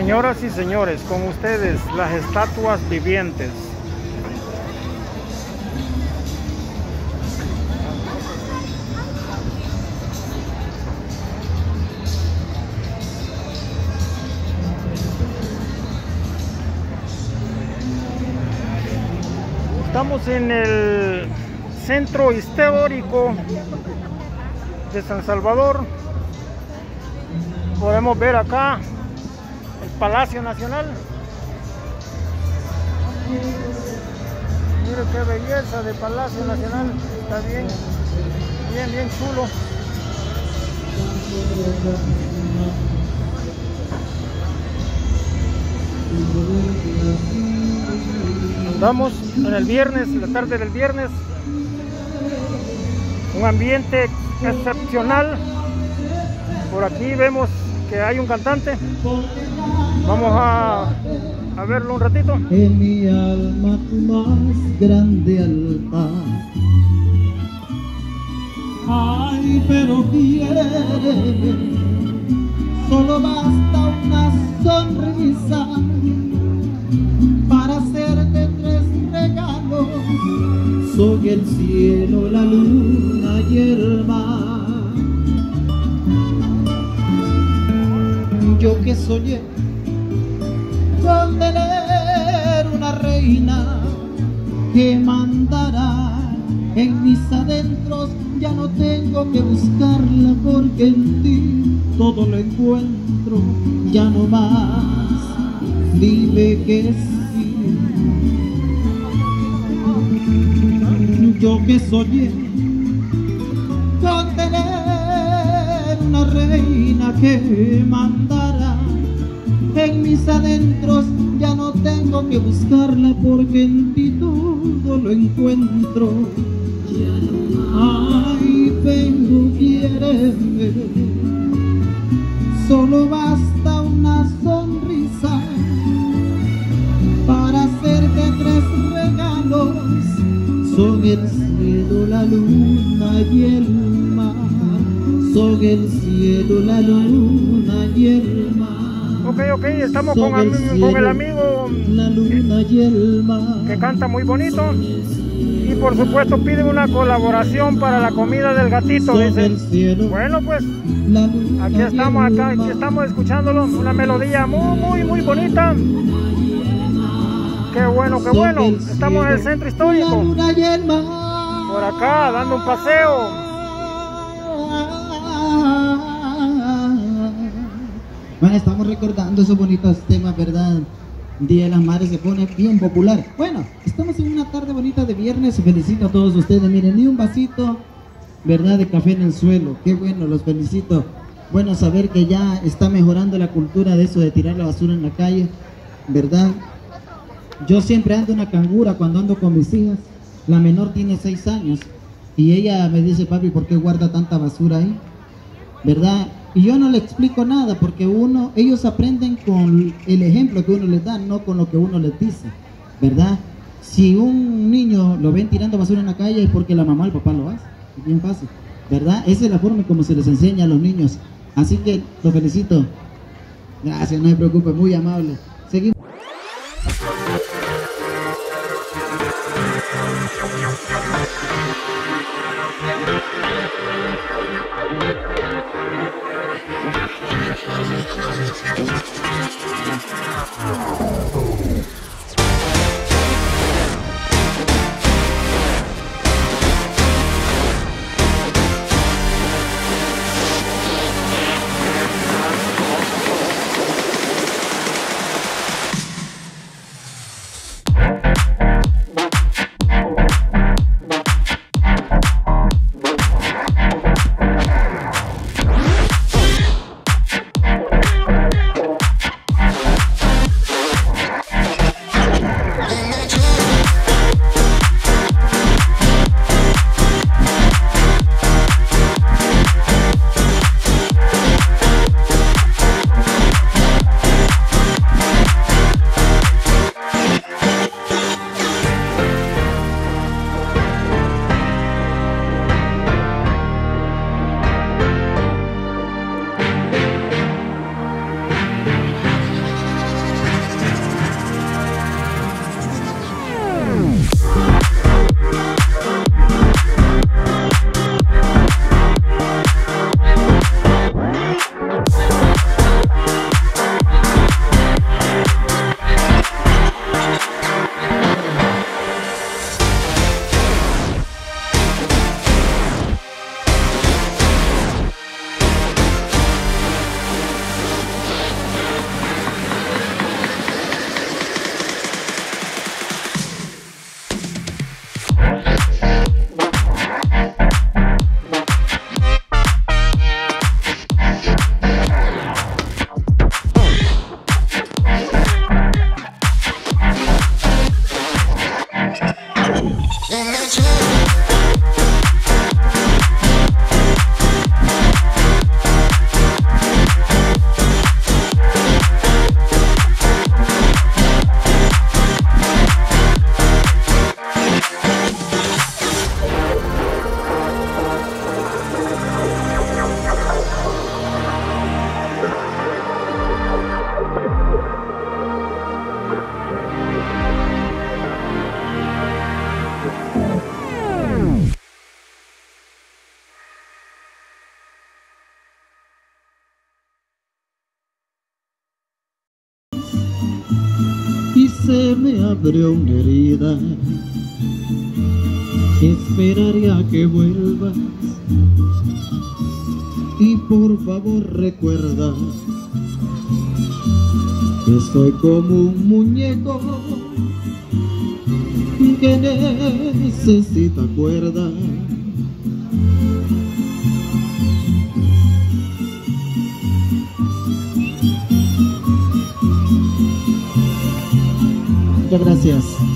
Señoras y señores, con ustedes las estatuas vivientes. Estamos en el centro histórico de San Salvador. Podemos ver acá Palacio Nacional. Mire qué belleza de Palacio Nacional. Está bien, bien, bien chulo. Andamos en el viernes, la tarde del viernes. Un ambiente excepcional. Por aquí vemos que hay un cantante. Vamos a, a verlo un ratito. En mi alma tu más grande altar. Ay, pero quiere, solo basta una sonrisa para hacerte tres regalos. Soy el cielo, la luna y el mar. Que soñé con tener una reina que mandará en mis adentros. Ya no tengo que buscarla porque en ti todo lo encuentro. Ya no más, dime que sí. Yo que soñé con tener una reina que mandara en mis adentros ya no tengo que buscarla porque en ti todo lo encuentro. Ay, vengo, quiéreme. Solo basta una sonrisa para hacerte tres regalos. Son el cielo, la luna y el mar. Son el cielo, la luna y el mar. Ok, ok, estamos con, el con amigo La luna y el mar. que canta muy bonito. Y por supuesto piden una colaboración para la comida del gatito, Son dice. el cielo, Bueno, pues aquí estamos, acá, aquí estamos escuchándolo. Una melodía muy, muy, muy bonita. Qué bueno, qué bueno. Estamos en el centro histórico. Por acá, dando un paseo. Estamos recordando esos bonitos temas, ¿verdad? Día de las Madres se pone bien popular. Bueno, estamos en una tarde bonita de viernes. Felicito a todos ustedes. Miren, ni un vasito, ¿verdad? De café en el suelo. Qué bueno, los felicito. Bueno, saber que ya está mejorando la cultura de eso de tirar la basura en la calle, ¿verdad? Yo siempre ando una cangura cuando ando con mis hijas. La menor tiene seis años y ella me dice, papi, ¿por qué guarda tanta basura ahí? ¿Verdad? Y yo no le explico nada porque uno, ellos aprenden con el ejemplo que uno les da, no con lo que uno les dice, ¿verdad? Si un niño lo ven tirando basura en la calle es porque la mamá o el papá lo hace, es bien fácil, ¿verdad? Esa es la forma como se les enseña a los niños. Así que lo felicito. Gracias, no se preocupe, muy amable. Seguimos. Se me abrió una herida. Esperaría que vuelvas y por favor recuerda que estoy como un muñeco que necesita cuerda. 见识